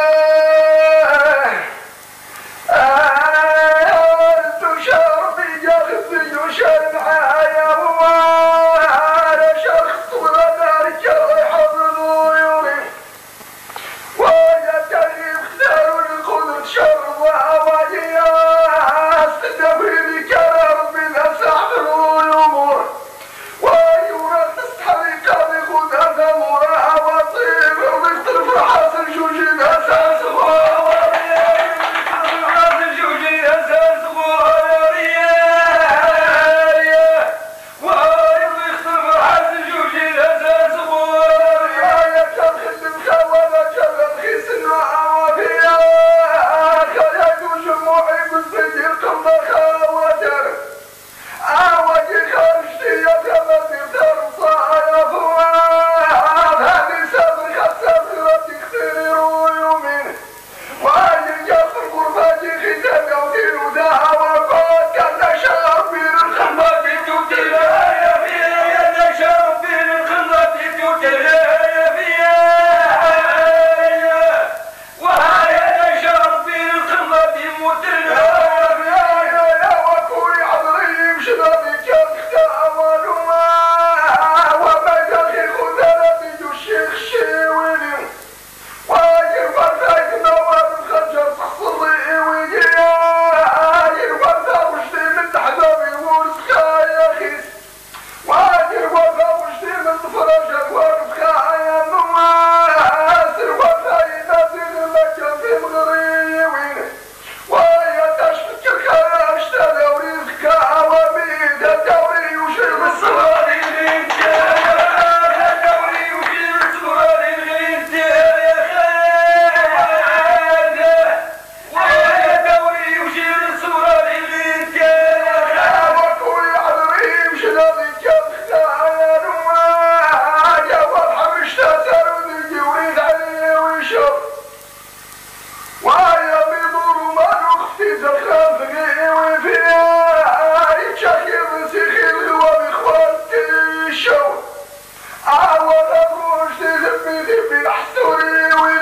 Yeah. Three